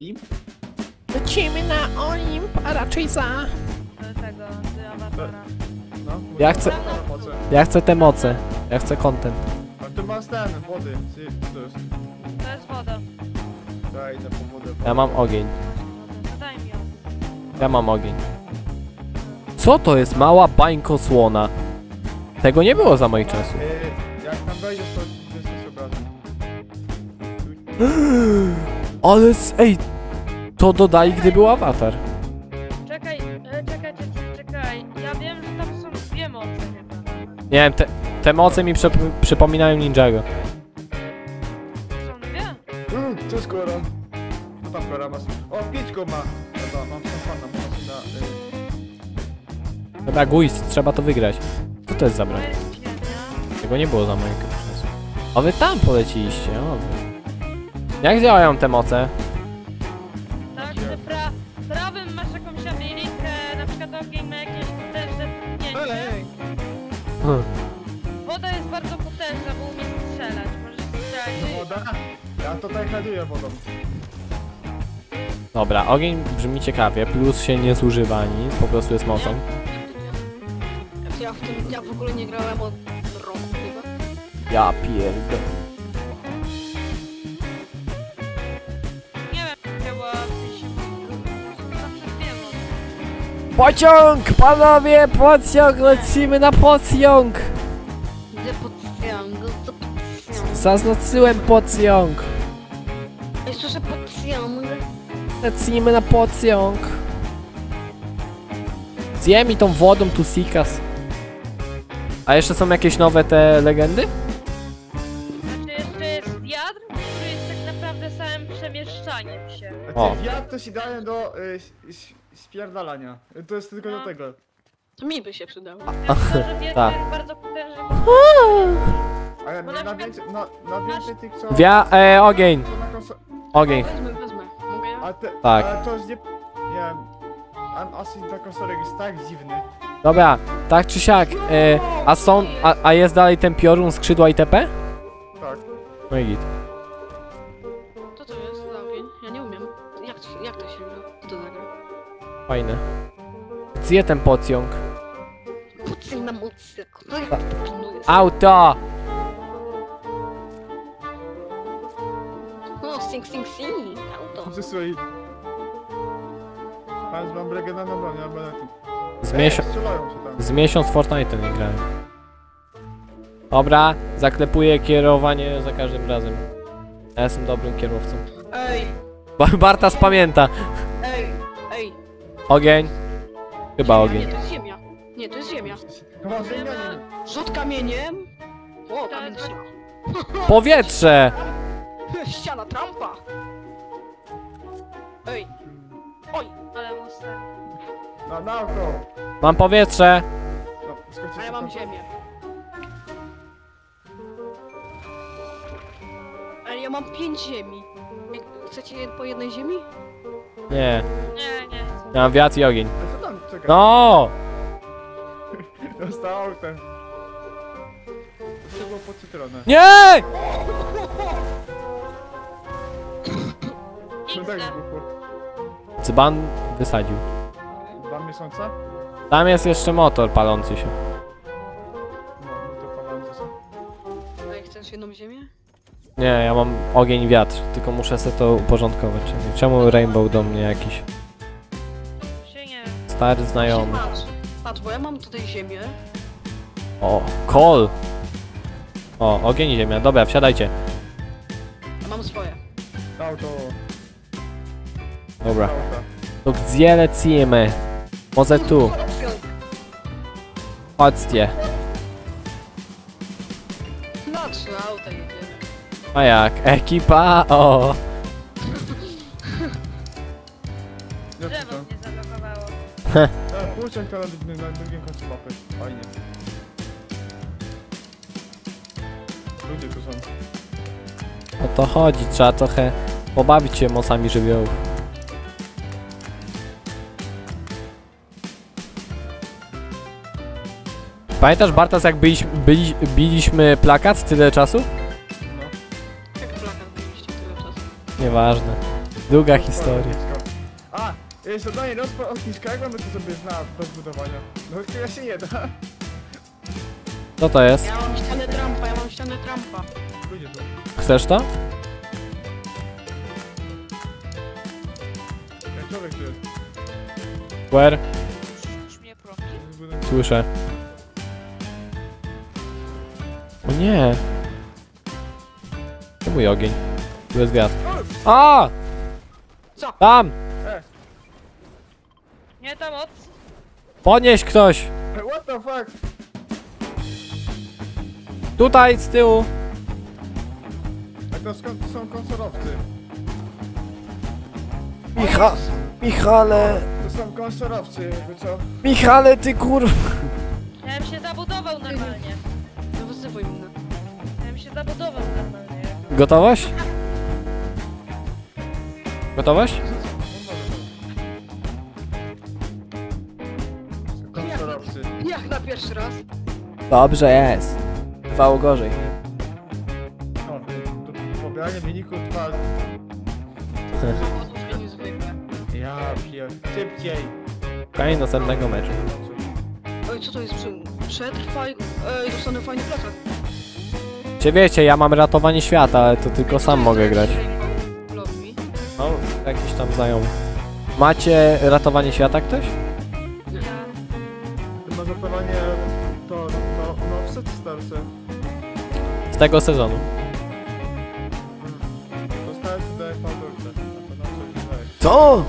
Imp? Lecimy na Olimp, a raczej za. do tego, do awatara. No, Ja chcę- Na moce. Ja chcę te moce. Ja chcę content. A ty masz ten, wody. Ty, to jest? To jest woda. Daj, idę po wodę. Ja mam ogień. No daj mi ją. Ja mam ogień. Co to jest mała bańko słona? Tego nie było za moich czasów. Yy, jak tam wejdziesz, to jesteś obrażeń. Ale z... ej, to dodali, gdy był awatar. Czekaj, e, czekaj, czekaj, czekaj. Ja wiem, że tam są dwie moce chyba. Nie wiem, te, te moce mi przyp przypominają Ninjago. Są dwie? Mm, to jest kora. No tam kora masz. O, pięć go ma. Dobra, mam szampana, mam na... Yy, Dobra, Guis, trzeba to wygrać. Co to jest za To broń? jest ziemia. Tego nie było za moich czasów. A wy tam poleciliście, o wy. Jak działają te moce? Tak, że pra, prawym masz jakąś abilitkę, na przykład ogień ma jakieś potężne pchnięcie. Ej, Hm. Woda jest bardzo potężna, bo umie strzelać. Możesz strzelać. woda? Ja tutaj headuję wodą. Dobra, ogień brzmi ciekawie, plus się nie zużywa nic, po prostu jest mocą. Ja w tym, ja w ogóle nie grałem od roku chyba. Ja pierdolę. Pociąg! Panowie, pociąg! Lecimy na pociąg! To pod triangle. Zaznaczyłem pociąg! Ej, słyszę triangle. Lecimy na pociąg! Zje mi tą wodą tu sikas. A jeszcze są jakieś nowe te legendy? Przemieszczaniem się. A O. ty wiatr to jest idealny do y, s- spierdalania. To jest tylko do No. tego. To mi by się przydało. Ja myślę, że wiatr tak. jest bardzo potężny. Ale Bo na, na na, przykład więcej, na, na więcej tych co... Wia... e, ogień! co na konso- Ogień. Wezmę, wezmę. Mogę ja? A te, Tak. Ale to nie... Nie wiem. An Assist na konsolek jest tak dziwny. Dobra, tak czy siak, e, a są... A, a jest dalej ten piorun, skrzydła itp? Tak. No i git. Fajne. Zje ten pociąg. To pilnuje? Auto! O, sing, sing, sing. Auto. Przysłej. Pan mam. Z, miesiąc, z Fortnite nie grałem. Dobra, zaklepuję kierowanie za każdym razem. Ja jestem dobrym kierowcą. Ej, Ba- Bartas pamięta. Ogień. Chyba Nie, ogień. to jest ziemia. Nie, to jest ziemia. Chyba, ja nie Rzut kamieniem. O, kamień Tak, się. Powietrze! Ściana Trumpa. Ej. Oj, Ale musta. Na, na auto. Mam powietrze! No, a ja mam ziemię. Ale ja mam pięć ziemi. Jak- Chcecie po jednej ziemi? Nie, Nie, mam wiatr i ogień. A co tam? Czekaj. No! Dostał autem. To było po cytronę. Nie! No tak wysadził. Dwa miesiące? Tam jest jeszcze motor palący się. No, no to palące są. A jak chcesz jedną ziemię? Nie, ja mam ogień i wiatr, tylko muszę sobie to uporządkować. Czemu Rainbow do mnie jakiś. Stary znajomy? Patrz, patrz, bo ja mam tutaj ziemię. O, kol! O, ogień i ziemia. Dobra, wsiadajcie. A mam swoje. Auto. Dobra. Auto. To gdzie lecimy? Może tu. Chodźcie. Na trzy auta jedziemy. A jak? Ekipa! O! Puszczam. mnie zablokowało. E, Puszczam to na, drugim końcu mapy. Fajnie. Ludzie tu są. O to chodzi, trzeba trochę pobawić się mocami żywiołów. Pamiętasz Bartas jak byliśmy, byli, biliśmy plakat tyle czasu? No. Jak plakat byliście tyle czasu? Nieważne. Długa historia. Jest zadanie rozpal ogniska, jak mamy to sobie zna bez budowania? No chyba się nie da. Co to jest? Ja mam ścianę Trumpa, ja mam ścianę Trumpa. Pójdzie tu. Chcesz to? Jak człowiek tu jest. Where? Mnie Słyszę. O nie! To mój ogień. Tu jest wiatr. A! Co? Tam! Podnieś ktoś! What the fuck? Tutaj z tyłu! A to skąd są konsolowcy? Micha... Michale! To są konsolowcy, jakby co? Michale, ty kur... Ja bym się zabudował normalnie. No wyzywaj mnie. Ja bym się zabudował normalnie. Gotowość? Gotowość? Pierwszy raz? Dobrze jest. Trwało gorzej. O, to pobieranie wyników trwa... Odłużenie zwykłe. Ja pier... Szybciej! Szukanie następnego meczu. Oj, co to jest. Przetrwaj... Ej, dostanę fajny plecak. Czy wiecie, ja mam ratowanie świata, ale to tylko sam mogę grać. No, jakiś tam znajomy. Macie ratowanie świata ktoś? Ma zapewanie... To... Nowsze czy starsze? Z tego sezonu. To fałdurce. To daje. Co?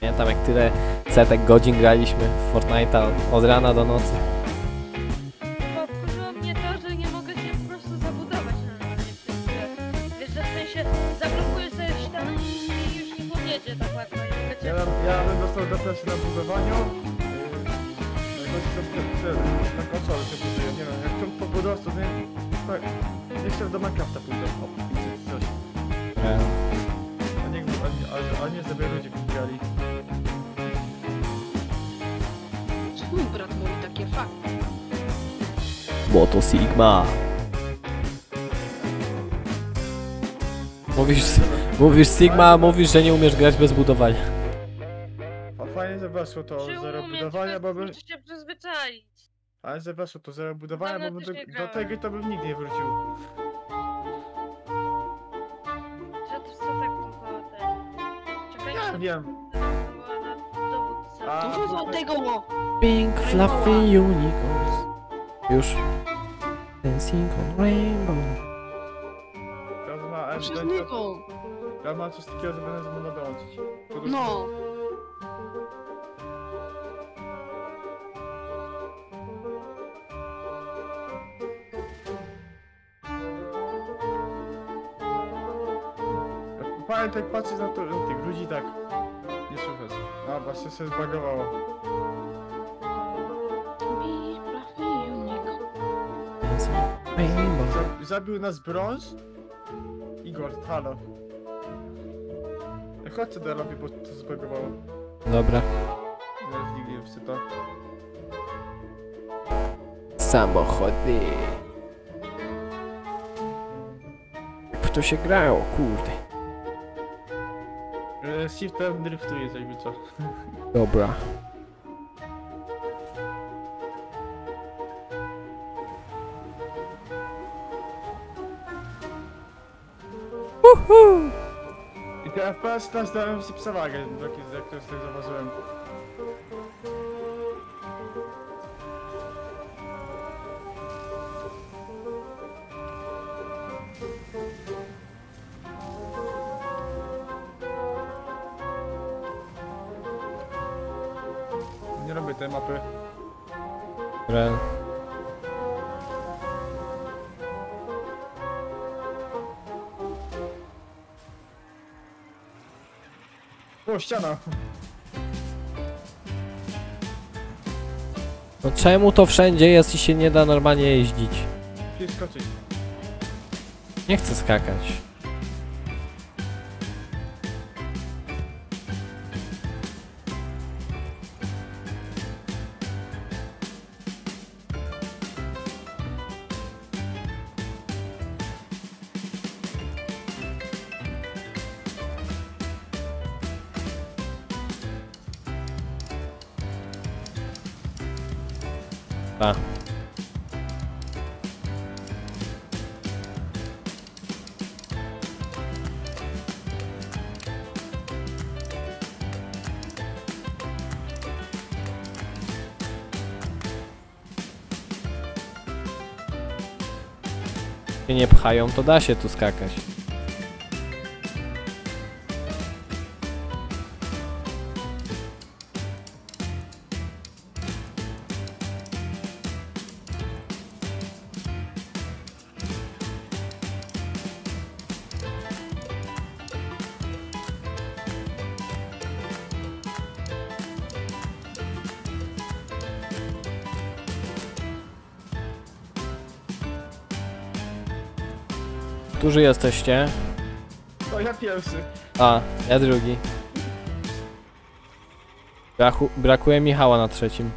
Pamiętam jak tyle setek godzin graliśmy w Fortnite'a od rana do nocy. Wkurzyło mnie to, że nie mogę się po prostu zabudować normalnie w tym grze. Wiesz, że w sensie zablokujesz sobie ścianę i już nie podjedzie tak łatwo. Ja, ja bym dostał depresję na budowaniu. Na konsolę się buduje, nie wiem, jak chcą po prostu, nie, tak, nie chcę do Minecrafta pójdę, o, coś. A nie, a nie, a, a nie żeby ludzie kupiali. Czemu mój brat mówi takie fakty? Moto Sigma. Mówisz, mówisz Sigma, a mówisz, że nie umiesz grać bez budowania. A fajnie, że weszło to Czy zero umieć, budowania, bo bym, się przyzwyczaić. ale że weszło to zero budowania, Dawno bo bym też do, nie do grałem. tego to bym nigdy nie wrócił. Że to co tak długo ten... Wiem. na A, To wywal tego! Pink Fluffy Unicorns. Już. Dancing on Rainbow. Ja ma, Przez niego! mam coś takiego, że będę z mną dołączyć. No! Jak patrzeć na, to, na tych ludzi tak. Nie słychać. A, właśnie się zbagowało. Zabił nas brąz? Igor, halo. E, Chodźcie do lobby, bo to zbagowało. Dobra. Nigdy nie wsypa. Samochody. Jak to się grało, kurde. Shiftem driftuje, jakby co. Dobra. I te FPS teraz dałem się przewagę, jak, to zauważyłem. Tej mapy. Re... O, ściana! No czemu to wszędzie jest i się nie da normalnie jeździć? Musisz skoczyć. Nie chcę skakać. A. Się nie pchają, to da się tu skakać. Którzy jesteście? To ja pierwszy. A, ja drugi. Brachu, brakuje Michała na trzecim.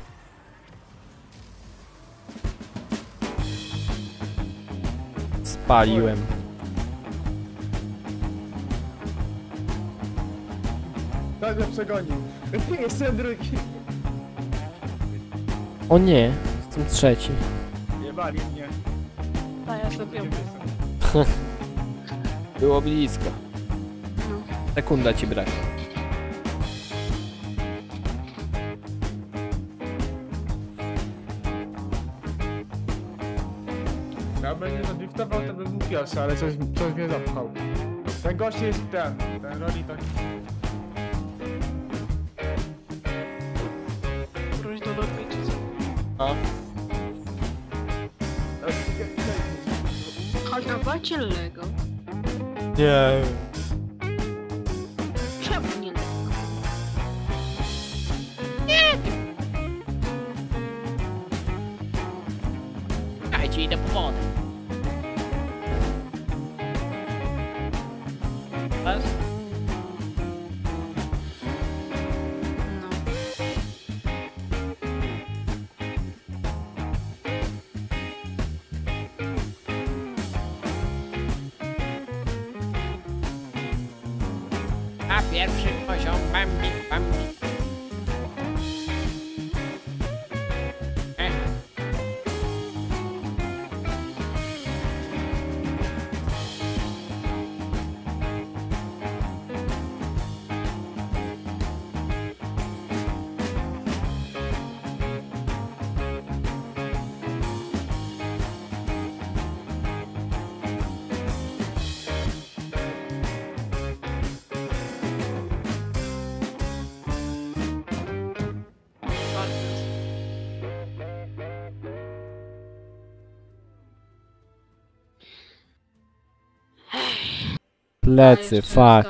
Spaliłem. Tak mnie przegonił. Jestem drugi. O nie, jestem trzeci. Jebali mnie. A ja sobie Było blisko. No. Sekunda ci brak. Ja bym nie zadriftował, to bym był pierwszy, ale coś, coś mnie zapchał. Ten gość jest ten, ten roli tak... Wróć do lobby czy co? A? Chodź na bacie Lego. Nie. A pierwszy poziom bambi, bambi. Plecy, fuck.